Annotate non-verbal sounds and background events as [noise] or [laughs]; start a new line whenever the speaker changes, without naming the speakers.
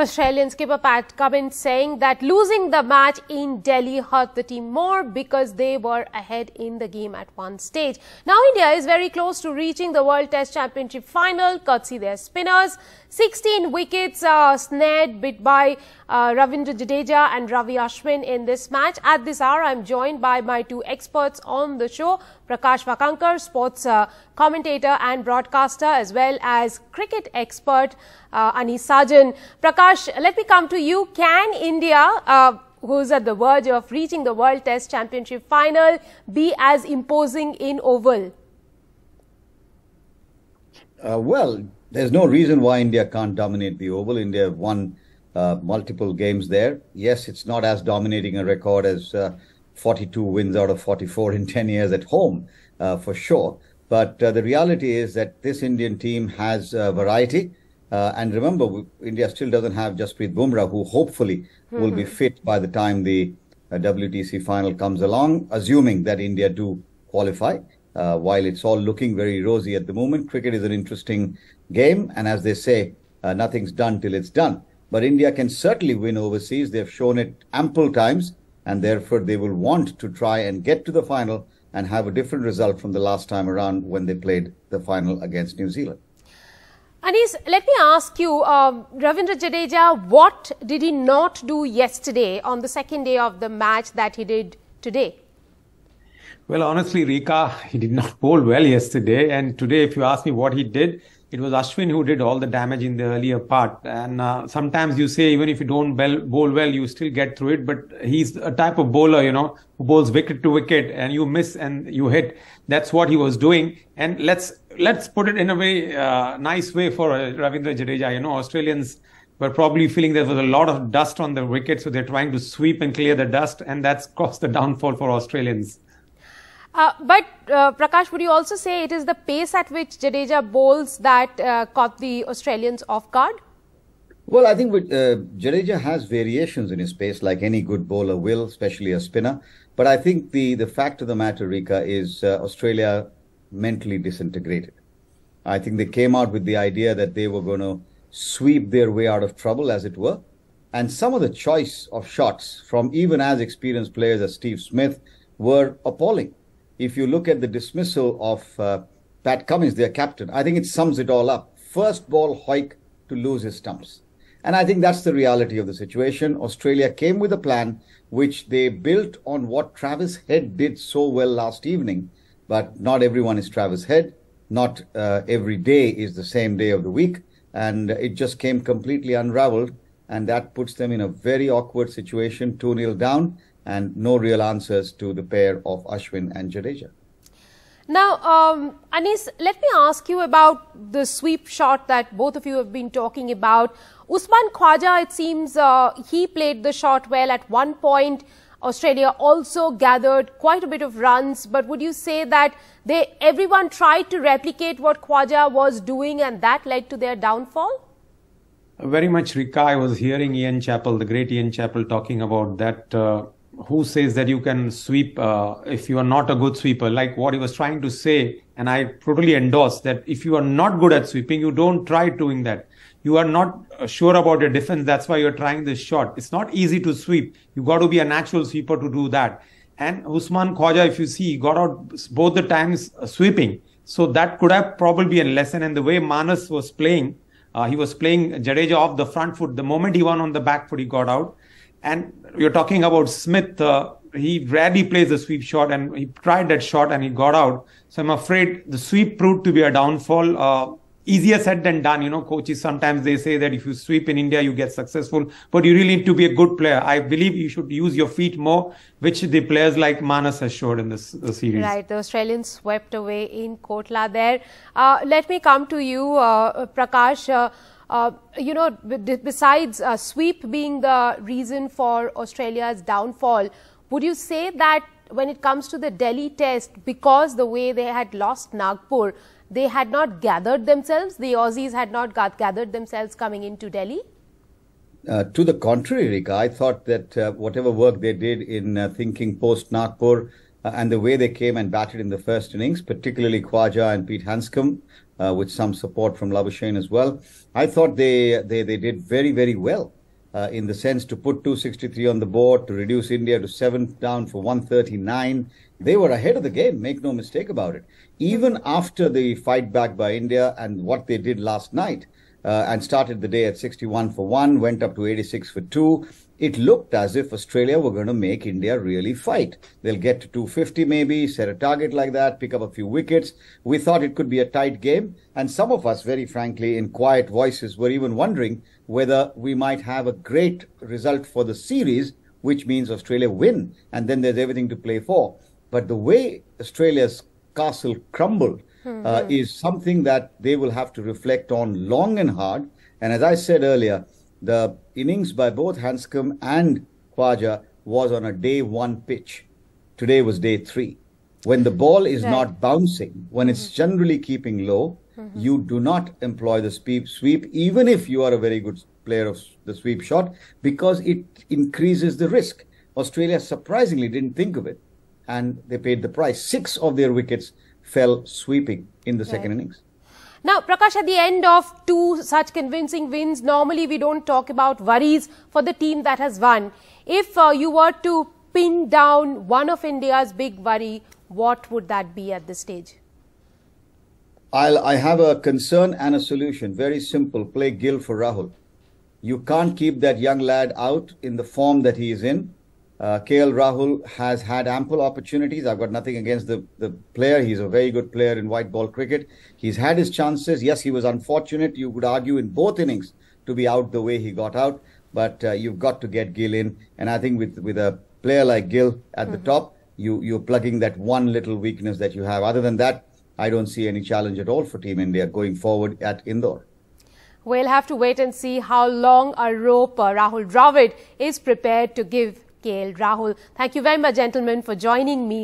Australian skipper Pat Cummins saying that losing the match in Delhi hurt the team more because they were ahead in the game at one stage. Now India is very close to reaching the World Test Championship final courtesy their spinners. 16 wickets uh, snared bit by uh, Ravindra Jadeja and Ravi Ashwin in this match. At this hour, I'm joined by my two experts on the show, Prakash Wakankar, sports uh, commentator and broadcaster, as well as cricket expert uh, Anis Sajan. Prakash, let me come to you. Can India uh, who's at the verge of reaching the World Test Championship final, be as imposing in Oval?
Uh, well, there's no reason why India can't dominate the Oval. India have won uh, multiple games there. Yes, it's not as dominating a record as uh, 42 wins out of 44 in 10 years at home, uh, for sure. But uh, the reality is that this Indian team has variety. Uh, and remember, India still doesn't have Jasprit Bumrah, who hopefully mm-hmm. will be hmm. fit by the time the uh, WTC final comes along, assuming that India do qualify. Uh, while it's all looking very rosy at the moment, cricket is an interesting game. And as they say, uh, nothing's done till it's done. But India can certainly win overseas. They've shown it ample times, and therefore they will want to try and get to the final and have a different result from the last time around when they played the final against New Zealand.
Anis, let me ask you, um, Ravindra Jadeja, what did he not do yesterday on the second day of the match that he did today?
Well, honestly, Rica, he did not bowl well yesterday. And today, if you ask me what he did, it was Ashwin who did all the damage in the earlier part. And uh, sometimes you say, even if you don't bowl well, you still get through it. But he's a type of bowler, you know, who bowls wicket to wicket and you miss and you hit. That's what he was doing. And let's, let's put it in a very uh, nice way for uh, Ravindra Jadeja. You know, Australians were probably feeling there was a lot of dust on the wicket. So they're trying to sweep and clear the dust. And that's [laughs] caused the downfall for Australians.
Uh, but uh, Prakash, would you also say it is the pace at which Jadeja bowls that uh, caught the Australians off guard?
Well, I think with, uh, Jadeja has variations in his pace, like any good bowler will, especially a spinner. But I think the the fact of the matter, Rica, is uh, Australia mentally disintegrated. I think they came out with the idea that they were going to sweep their way out of trouble, as it were. And some of the choice of shots from even as experienced players as Steve Smith were appalling if you look at the dismissal of uh, Pat Cummins, their captain, I think it sums it all up. First ball, Hoik to lose his stumps. And I think that's the reality of the situation. Australia came with a plan which they built on what Travis Head did so well last evening. But not everyone is Travis Head. Not uh, every day is the same day of the week. And it just came completely unraveled. And that puts them in a very awkward situation, 2 0 down and no real answers to the pair of Ashwin and Jadeja.
Now, um, Anis, let me ask you about the sweep shot that both of you have been talking about. Usman Khawaja, it seems uh, he played the shot well at one point. Australia also gathered quite a bit of runs, but would you say that they everyone tried to replicate what Khawaja was doing and that led to their downfall?
Very much, Rica. I was hearing Ian Chappell, the great Ian Chappell, talking about that. Uh, who says that you can sweep uh, if you are not a good sweeper like what he was trying to say and i totally endorse that if you are not good at sweeping you don't try doing that you are not uh, sure about your defense that's why you're trying this shot it's not easy to sweep you got to be a natural sweeper to do that and usman khawaja if you see got out both the times uh, sweeping so that could have probably been a lesson and the way Marnus was playing uh, he was playing Jadeja off the front foot. The moment he won on the back foot, he got out. And you're talking about Smith. Uh, he rarely plays a sweep shot, and he tried that shot and he got out. So I'm afraid the sweep proved to be a downfall. Uh, easier said than done. You know, coaches sometimes they say that if you sweep in India, you get successful, but you really need to be a good player. I believe you should use your feet more, which the players like Marnus has showed in this series.
Right, the Australians swept away in Kotla there. Uh, let me come to you, uh, Prakash. Uh, uh, you know, besides uh, sweep being the reason for Australia's downfall, would you say that when it comes to the Delhi test, because the way they had lost Nagpur, they had not gathered themselves, the Aussies had not got gathered themselves coming into Delhi?
Uh, to the contrary, Rica, I thought that uh, whatever work they did in uh, thinking post Nagpur, uh, and the way they came and batted in the first innings, particularly Khawaja and Pete Handscomb, uh, with some support from Labuschagne as well. I thought they, they, they did very, very well. Uh, in the sense to put 263 on the board, to reduce India to seven down for 139. They were ahead of the game, make no mistake about it. Even after the fight back by India and what they did last night, uh, and started the day at 61 for 1, went up to 86 for 2. It looked as if Australia were going to make India really fight. They'll get to 250 maybe, set a target like that, pick up a few wickets. We thought it could be a tight game. And some of us, very frankly, in quiet voices, were even wondering whether we might have a great result for the series, which means Australia win. And then there's everything to play for. But the way Australia's castle crumbled, mm-hmm. uh, is something that they will have to reflect on long and hard. And as I said earlier, the innings by both Handscomb and Khawaja was on a day one pitch. Today was day three. When the ball is right. not bouncing, when mm-hmm. it's generally keeping low, mm-hmm. you do not employ the sweep, sweep, even if you are a very good player of the sweep shot, because it increases the risk. Australia surprisingly didn't think of it, and they paid the price. Six of their wickets fell sweeping in the right. second innings.
Now, Prakash, at the end of two such convincing wins, normally we don't talk about worries for the team that has won. If uh, you were to pin down one of India's big worry, what would that be at this stage?
I'll, I have a concern and a solution. Very simple. Play Gill for Rahul. You can't keep that young lad out in the form that he is in. Uh, KL Rahul has had ample opportunities. I've got nothing against the, the player. He's a very good player in white ball cricket. He's had his chances. Yes, he was unfortunate, you could argue, in both innings to be out the way he got out. But uh, you've got to get Gill in. And I think with, with a player like Gill at mm-hmm. the top, you, you're plugging that one little weakness that you have. Other than that, I don't see any challenge at all for Team India going forward at Indore.
We'll have to wait and see how long a rope Rahul Dravid is prepared to give KL Rahul. Thank you very much, gentlemen, for joining me.